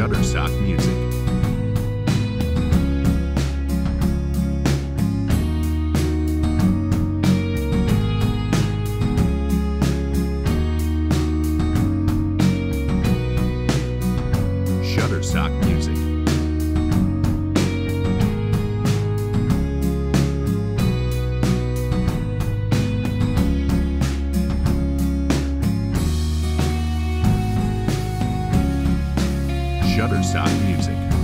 Shutterstock Music. Music.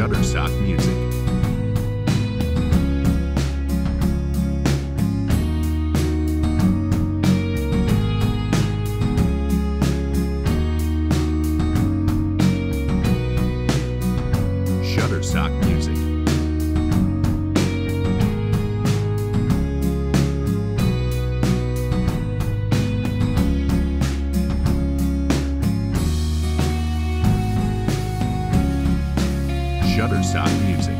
Shutterstock Music. Shutterstock Music.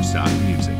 Music.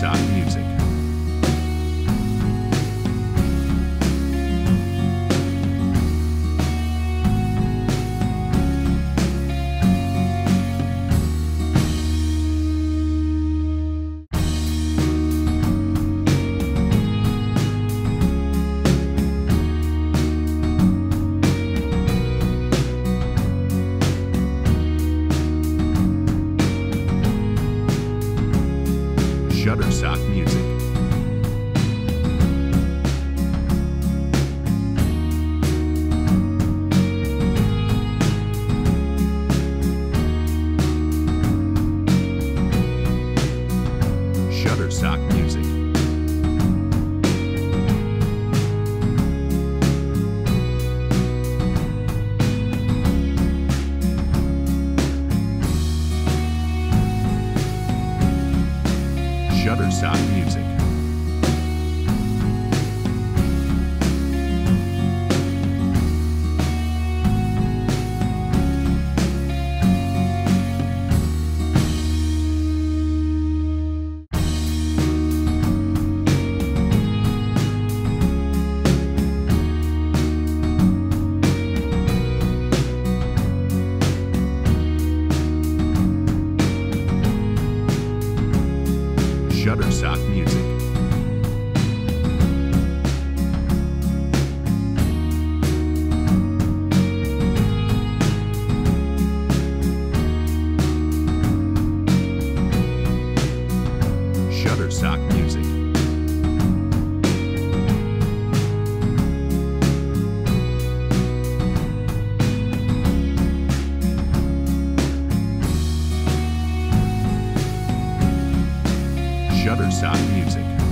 Music. Shutterstock Music. Suck. Shutterstock Music. Music.